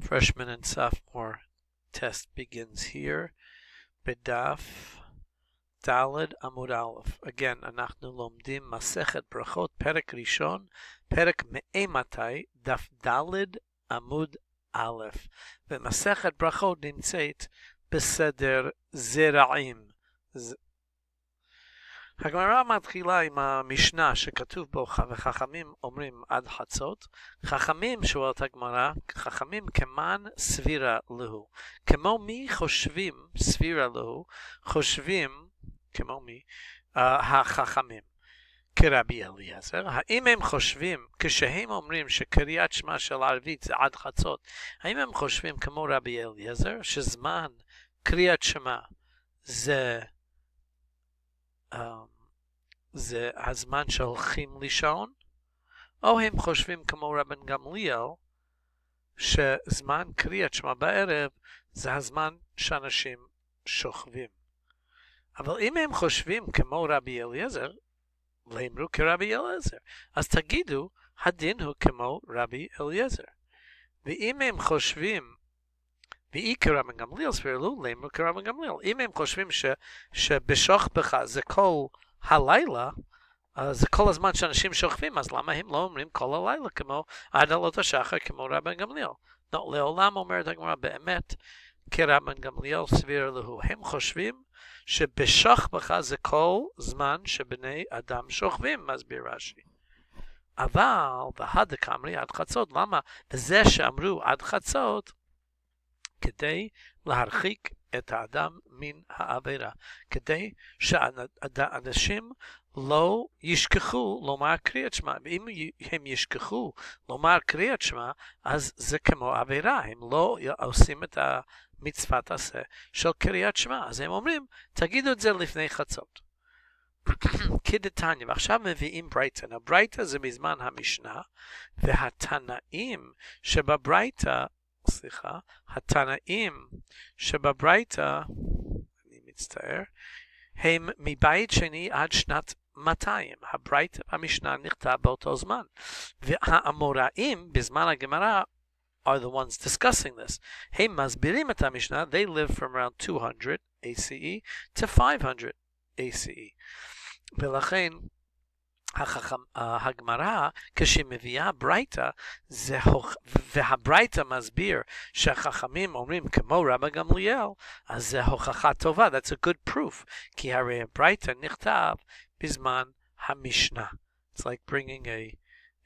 Freshman and sophomore test begins here. בדף ד' עמוד א'. Again, אנחנו לומדים מסכת ברכות, פרק ראשון, פרק מאימתי, דף ד' עמוד א'. ומסכת ברכות נמצאת בסדר זרעים. הגמרא מתחילה עם המשנה שכתוב בו וחכמים אומרים עד חצות. חכמים, שואלת הגמרא, חכמים כמן סבירה להו. כמו מי חושבים סבירה להו? חושבים, כמו מי? Uh, החכמים. כרבי אליעזר, האם הם חושבים, כשהם אומרים שקריאת שמע של ערבית זה עד חצות, האם הם חושבים כמו רבי אליעזר, שזמן קריאת שמע זה um, זה הזמן שהולכים לישון, או הם חושבים כמו רבן גמליאל, שזמן קריאת שמע בערב זה הזמן שאנשים שוכבים. אבל אם הם חושבים כמו רבי אליעזר, לאמרו כרבי אליעזר, אז תגידו, הדין הוא כמו רבי אליעזר. ואם הם חושבים ועיקר רבן גמליאל סבירלו, לאמרו כרבן גמליאל. אם הם חושבים ש, שבשוך בך זה כל הלילה, זה כל הזמן שאנשים שוכבים, אז למה הם לא אומרים כל הלילה כמו עד עלות השחר כמו רבן גמליאל? לא, לעולם אומרת הגמרא באמת, כרבן גמליאל סביר להו. הם חושבים שבשוך בך זה כל זמן שבני אדם שוכבים, מסביר רש"י. אבל, והדק אמרי עד חצות, למה? וזה שאמרו עד חצות, כדי להרחיק את האדם מן העבירה, כדי שאנשים לא ישכחו לומר קריאת שמע. ואם הם ישכחו לומר קריאת שמע, אז זה כמו עבירה, הם לא עושים את המצוות עשה של קריאת שמע. אז הם אומרים, תגידו את זה לפני חצות. כדתניא, ועכשיו מביאים ברייתא. הברייתא זה מזמן המשנה, והתנאים שבברייתא סליחה, התנאים שבברייתא, אני מצטער, הם מבית שני עד שנת 200. הברייתא במשנה נכתב באותו זמן. והאמוראים בזמן הגמרא are the ones discussing this. הם מסבירים את המשנה, they live from around 200 ACE to 500 ACE. ולכן החכם, הגמרא, כשהיא מביאה ברייתא, והברייתא מסביר שהחכמים אומרים כמו רבא גמליאל, אז זה הוכחה טובה, that's a good proof, כי הרי הברייתא נכתב בזמן המשנה. It's like bringing a,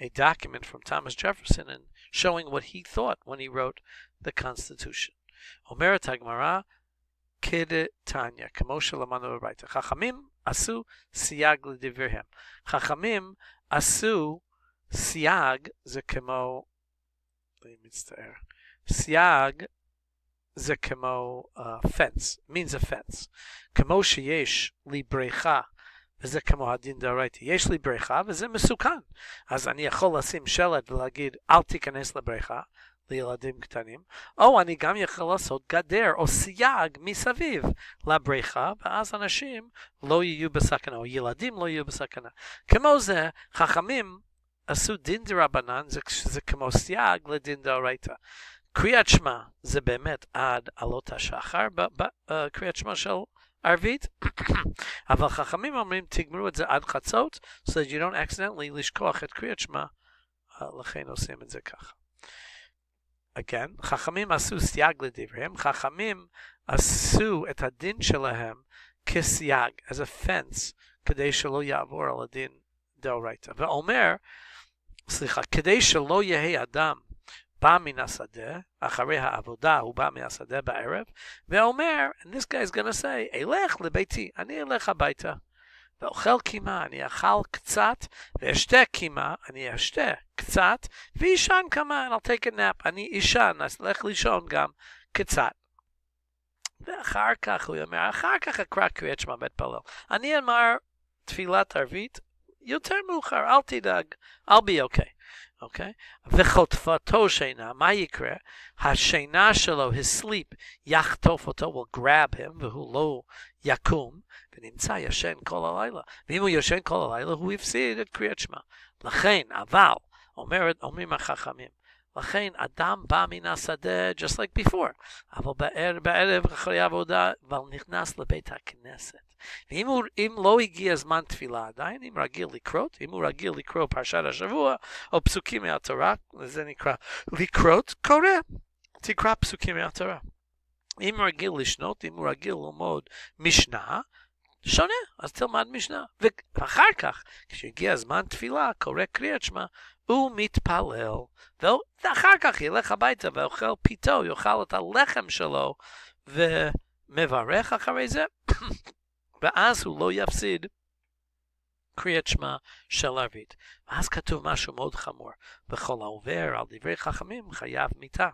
a document from Thomas Jefferson and showing what he thought when he wrote the Constitution. אומרת הגמרא, כדתניא, כמו שלמדנו בברייתא. חכמים עשו סייג לדבריהם. חכמים עשו סייג, זה כמו, אני מצטער, סייג זה כמו uh, fence, means a fence. כמו שיש לי בריכה, וזה כמו הדין דאורייטי, יש לי בריכה וזה מסוכן. אז אני יכול לשים שלט ולהגיד, אל תיכנס לבריכה, לילדים קטנים, או אני גם יכול לעשות גדר או סייג מסביב לבריכה, ואז אנשים לא יהיו בסכנה, או ילדים לא יהיו בסכנה. כמו זה, חכמים עשו דין דרבנן, זה, זה כמו סייג לדין דאורייתא. קריאת שמע זה באמת עד עלות השחר, בקריאת שמע של ערבית, אבל חכמים אומרים תגמרו את זה עד חצות, so that you don't accidentally לשכוח את קריאת שמע, לכן עושים את זה ככה. again, חכמים עשו סייג לדבריהם, חכמים עשו את הדין שלהם כסייג, as a fence, כדי שלא יעבור על הדין דאורייתא. ואומר, סליחה, כדי שלא יהא אדם בא מן השדה, אחרי העבודה הוא בא מהשדה בערב, ואומר, and this guy is gonna say, אלך לביתי, אני אלך הביתה. ואוכל קימה, אני אכל קצת, ואשתה קימה, אני אשתה קצת, ואישן כמה, I'll take a nap, אני אישן, אז לך לישון גם קצת. ואחר כך הוא אומר, אחר כך אקרא קריאת שמע בית פלל. אני אמר תפילת ערבית יותר מאוחר, אל תדאג, I'll be okay. Okay? V'chotfato sheina ma'yikre, ha'shena shelo, his sleep, yachtofoto, will grab him, v'hu lo yakum, v'nimtza yashen kol alayla. V'imu yashen kol alayla, who we've seen at Kriyat Shema. L'chein, aval, omeret, omrim ha'chachamim. L'chein, adam ba min ha'sadeh, just like before. Aval ba'er, ba'erev, avoda, v'al nichnas. ואם הוא, לא הגיע זמן תפילה עדיין, אם רגיל לקרות, אם הוא רגיל לקרוא פרשת השבוע, או פסוקים מהתורה, זה נקרא לקרות, קורא. תקרא פסוקים מהתורה. אם הוא רגיל לשנות, אם הוא רגיל ללמוד משנה, שונה, אז תלמד משנה. ואחר כך, כשהגיע זמן תפילה, קורא קריאת שמע, הוא מתפלל, ואחר כך ילך הביתה ואוכל פיתו, יאכל את הלחם שלו, ומברך אחרי זה, ואז הוא לא יפסיד קריאת שמע של ערבית. ואז כתוב משהו מאוד חמור, וכל העובר על דברי חכמים חייב מיתה.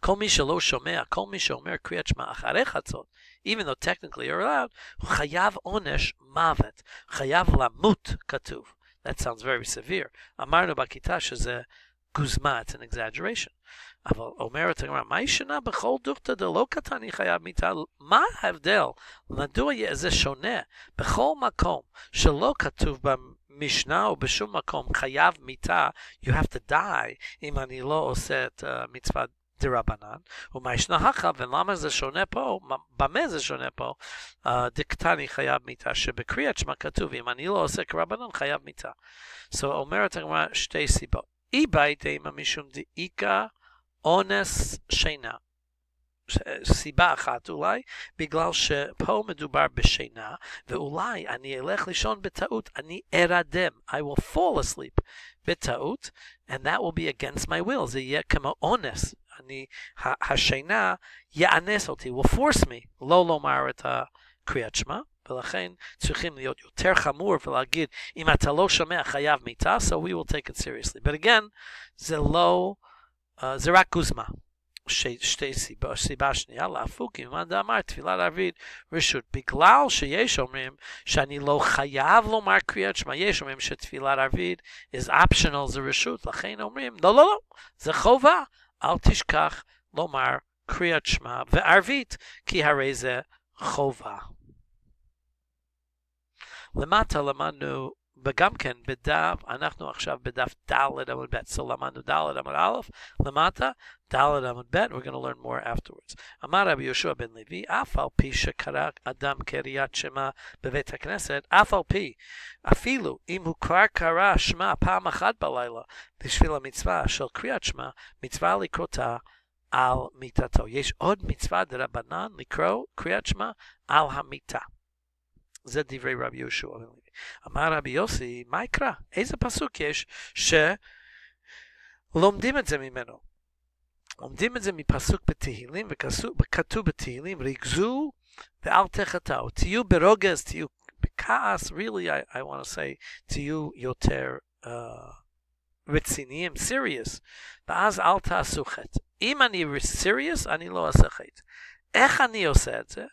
כל מי שלא שומע, כל מי שאומר קריאת שמע אחרי חצות, even though technically you're allowed, הוא חייב עונש מוות, חייב למות, כתוב. That sounds very severe. אמרנו בכיתה שזה גוזמה, it's an exaggeration. אבל אומרת הגמרא, מה ישנה בכל דוכתא דלא קטני חייב מיתה? מה ההבדל? מדוע זה שונה? בכל מקום שלא כתוב במשנה או בשום מקום חייב מיתה, you have to die, אם אני לא עושה את uh, מצוות דרבנן, ומה ישנה הכא, ולמה זה שונה פה, במה זה שונה פה, uh, דקטני חייב מיתה, שבקריאת שמע כתוב, אם אני לא עושה כרבנן, חייב מיתה. So אומרת הגמרא שתי סיבות. אי בייתימה משום דאיכא אונס שינה. סיבה אחת אולי, בגלל שפה מדובר בשינה, ואולי אני אלך לישון בטעות, אני ארדם, I will fall asleep בטעות, and that will be against my will, זה יהיה כמו אונס, אני, השינה יאנס אותי, will force me לא לומר את הקריאת שמע, ולכן צריכים להיות יותר חמור ולהגיד, אם אתה לא שומע חייב מיתה, so we will take it seriously. But again, זה לא, uh, זה רק גוזמה. שתי סיבה, סיבה שנייה, להפוק, אם אדם אמר תפילת ערבית רשות, בגלל שיש אומרים שאני לא חייב לומר קריאת שמע, יש אומרים שתפילת ערבית is optional, זה רשות, לכן אומרים, לא, לא, לא, זה חובה, אל תשכח לומר קריאת שמע וערבית, כי הרי זה חובה. למטה למדנו, וגם כן בדף, אנחנו עכשיו בדף ד' עמוד ב', so למדנו ד' עמוד א', למטה ד' עמוד ב', we're going to learn more afterwards. אמר רבי יהושע בן לוי, אף על פי שקרא אדם קריאת שמע בבית הכנסת, אף על פי, אפילו אם הוא כבר קרא שמע פעם אחת בלילה בשביל המצווה של קריאת שמע, מצווה לקרותה על מיתתו. יש עוד מצווה דרבנן לקרוא קריאת שמע על המיטה. זה דברי רבי יהושע. אמר רבי יוסי, מה יקרא? איזה פסוק יש שלומדים את זה ממנו? לומדים את זה מפסוק בתהילים, וכתוב בתהילים, ריכזו ואל תחטאו. תהיו ברוגז, תהיו בכעס, really, I, I want to say, תהיו יותר uh, רציניים, serious, ואז אל תעשו חטא. אם אני serious, אני לא אעשה חטא. איך אני עושה את זה?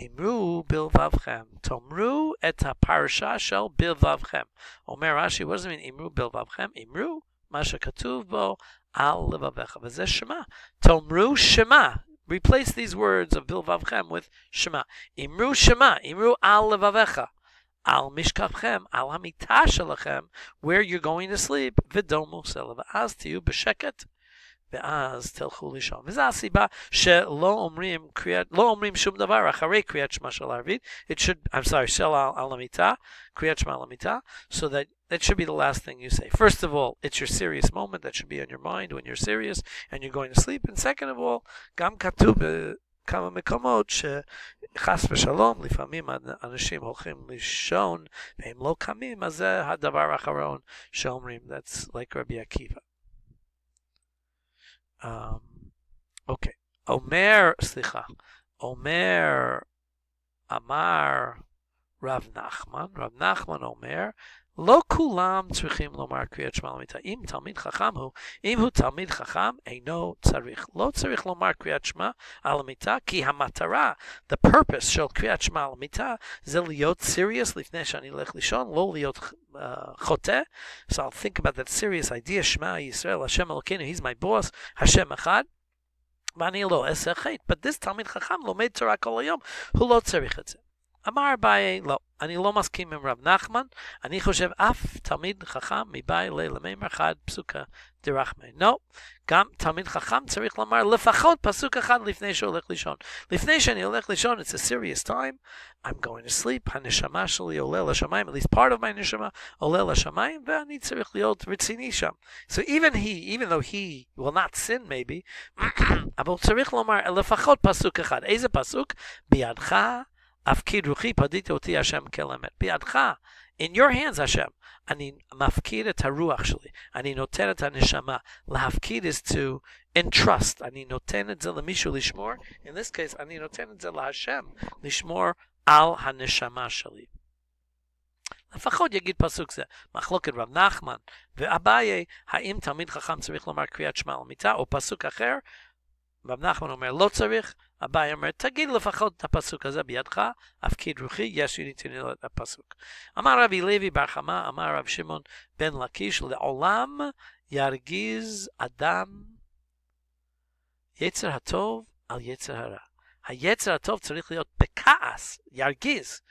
אמרו בלבבכם, תאמרו את הפרשה של בלבבכם. אומר רש"י, what does it mean, אמרו בלבבכם? אמרו מה שכתוב בו על לבביך, וזה שמע. תאמרו שמע. Replace these words of בלבבכם with שמע. אמרו שמע, אמרו על לבביך. על משכבכם, על המיטה שלכם, where you're going to sleep, ודומו סלע, ואז תהיו בשקט ואז תלכו לישון. וזו הסיבה שלא אומרים, קריאת, לא אומרים שום דבר אחרי קריאת שמע של ערבית. It should, I'm sorry, של על, על המיטה, קריאת שמע על המיטה, so that that should be the last thing you say. First of all, it's your serious moment that should be on your mind when you're serious and you're going to sleep. And second of all, גם כתוב בכמה מקומות שחס ושלום, לפעמים אנשים הולכים לישון והם לא קמים, אז זה הדבר האחרון שאומרים. That's like רבי עקיבא. אוקיי, אומר, סליחה, אומר, אמר רב נחמן, רב נחמן אומר, לא כולם צריכים לומר קריאת שמע למיטה. אם תלמיד חכם הוא, אם הוא תלמיד חכם, אינו צריך. לא צריך לומר קריאת שמע על המיטה, כי המטרה, the purpose של קריאת שמע על המיטה, זה להיות serious לפני שאני אלך לישון, לא להיות uh, חוטא. So I'll think about that serious idea, שמע ישראל, השם אלוקינו, he's my boss, השם אחד. ואני לא אעשה חטא. But this תלמיד חכם לומד תורה כל היום, הוא לא צריך את זה. אמר אביי, לא, אני לא מסכים עם רב נחמן, אני חושב אף תלמיד חכם מבאי ללמימר חד פסוקה דרחמי. לא, גם תלמיד חכם צריך לומר לפחות פסוק אחד לפני שהוא הולך לישון. לפני שאני הולך לישון, it's a serious time, I'm going to sleep, הנשמה שלי עולה לשמיים, at least part of my נשמה עולה לשמיים, ואני צריך להיות רציני שם. So even he, even though he will not sin maybe, אבל צריך לומר לפחות פסוק אחד. איזה פסוק? בידך הפקיד רוחי, פדיתי אותי השם כלמת. בידך, in your hands השם, אני מפקיד את הרוח שלי, אני נותן את הנשמה. להפקיד is to entrust, אני נותן את זה למישהו לשמור, in this case אני נותן את זה להשם, לשמור על הנשמה שלי. לפחות יגיד פסוק זה, מחלוקת רב נחמן ואביי, האם תלמיד חכם צריך לומר קריאת שמע על מיטה, או פסוק אחר, רב נחמן אומר לא צריך, אביי אומר תגיד לפחות את הפסוק הזה בידך, הפקיד רוחי, יש לי לו את הפסוק. אמר רבי לוי בר חמא, אמר רב שמעון בן לקיש, לעולם ירגיז אדם יצר הטוב על יצר הרע. היצר הטוב צריך להיות בכעס, ירגיז.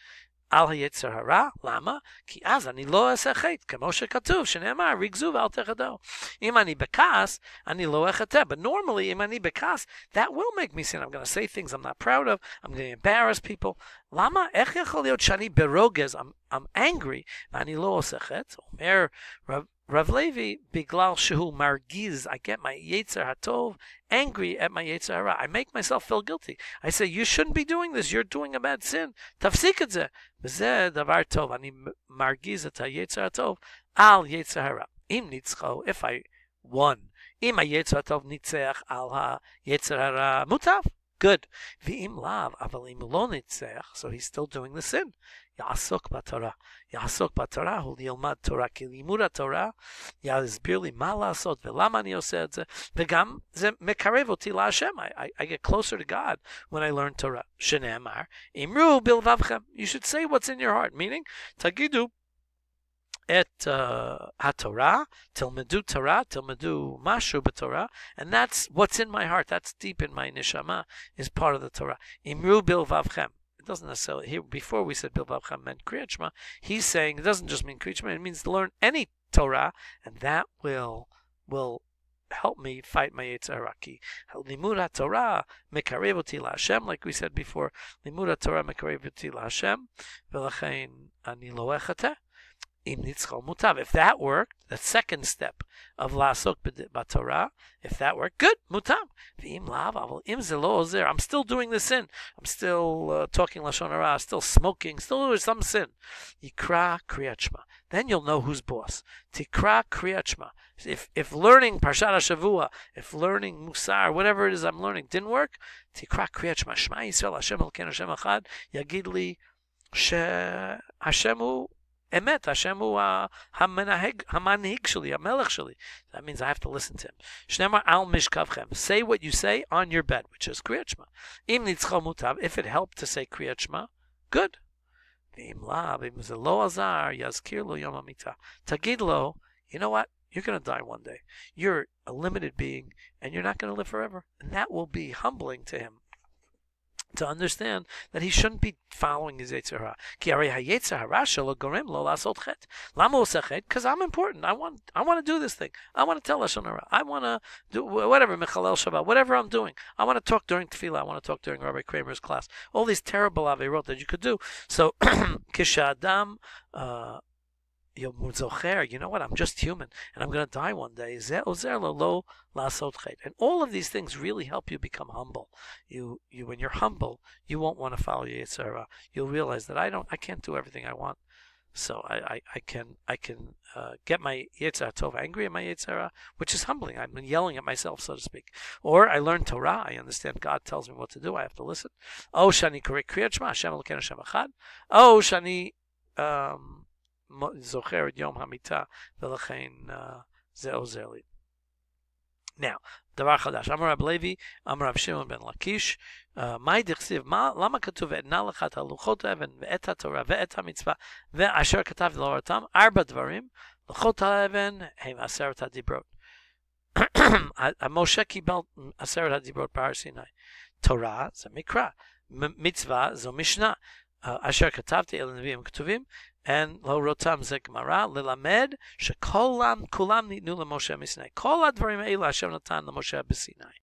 על היצר הרע, למה? כי אז אני לא אעשה חטא, כמו שכתוב, שנאמר, ריגזו ואל תחדו. אם אני בכעס, אני לא אחטא. But normally, אם אני בכעס, that will make me sin. I'm going to say things I'm not proud of, I'm going to embarrass people. למה? איך יכול להיות שאני ברוגז, I'm, I'm angry, ואני לא עושה חטא? אומר רב, Rav Levi, Biglal Shehu Margiz, I get my Yetzer Hatov angry at my Yetzer Hara. I make myself feel guilty. I say, you shouldn't be doing this. You're doing a bad sin. Tafsikadze. et davar tov. Ani Margiz et HaYetzer Hatov al Yetzer Hara. Im nitzcho, if I won. Im HaYetzer Hatov nitzeach al HaYetzer Hara mutav. Good. V'im lav, aval im lo nitzeach. So he's still doing the sin. יעסוק בתורה. יעסוק בתורה הוא ילמד תורה, כי לימוד התורה יסביר לי מה לעשות ולמה אני עושה את זה, וגם זה מקרב אותי להשם. I, I, I get closer to God when I learn תורה. שנאמר, אמרו בלבבכם, you should say what's in your heart, meaning, תגידו את uh, התורה, תלמדו תורה, תלמדו משהו בתורה, and that's what's in my heart, that's deep in my neshama, is part of the Torah. אמרו בלבבכם. doesn't necessarily here before we said Bilbabcha meant Kriyat Shema. He's saying it doesn't just mean Kriyat Shema; it means learn any Torah, and that will will help me fight my Yetziraki. "Limura Torah mekarevoti laHashem, like we said before. "Limura Torah mekarevoti laHashem. V'lachein ani loechateh lo echateh. If that worked, the second step of lasok b'torah, if that worked, good, mutab. V'im lav, im zelo I'm still doing the sin. I'm still uh, talking lashon hara, still smoking, still doing some sin. Yikra kriyat Then you'll know who's boss. Tikra kriyat If if learning parshat shavua, if learning musar, whatever it is I'm learning didn't work, tikra kriyat shema. Shema Yisrael Hashem Elkeinu Hashem Echad. Yagid li she Hashem Emet, Hashem hu hamanhig sheli, hamelech sheli. That means I have to listen to him. Shnemar al mishkavchem. Say what you say on your bed, which is kriyat shema. Im nitzcha mutav. If it helped to say kriyat shema, good. Im lab, im ze lo azar, yazkir lo yom amita. Tagid lo, you know what? You're going to die one day. You're a limited being, and you're not going to live forever. And that will be humbling to him to understand that he shouldn't be following his Yetzirah. Ki Because I'm important. I want, I want to do this thing. I want to tell Lashon Hara. I want to do whatever, Mechalel Shabbat, whatever I'm doing. I want to talk during Tefillah. I want to talk during Rabbi Kramer's class. All these terrible averot that you could do. So, Kishadam, uh, you know what? I'm just human, and I'm going to die one day. And all of these things really help you become humble. You, you, when you're humble, you won't want to follow Yetzirah. You'll realize that I don't, I can't do everything I want. So I, I, I can, I can uh, get my Yetzirah Tov angry at my Yetzirah, which is humbling. I'm yelling at myself, so to speak. Or I learn Torah. I understand God tells me what to do. I have to listen. Oh, shani kriyat shema Hashem Hashem Echad. Oh, shani. Um, זוכר את יום המיטה, ולכן זה עוזר לי. Now, דבר חדש, אמר רב לוי, אמר רב שמעון בן לקיש, מהי דכסיב, למה כתוב ואתנה לך את הלוחות האבן ואת התורה ואת המצווה ואשר כתב לאורתם? ארבע דברים, לוחות האבן הם עשרת הדיברות. משה קיבל עשרת הדיברות בהר סיני. תורה זה מקרא, מצווה זו משנה, אשר כתבתי אל הנביאים הכתובים, and lo rotam ze gemara lelamed shekolam kulam nitnu leMoshe miSinai. Kol advarim eila Hashem natan leMoshe b'Sinai.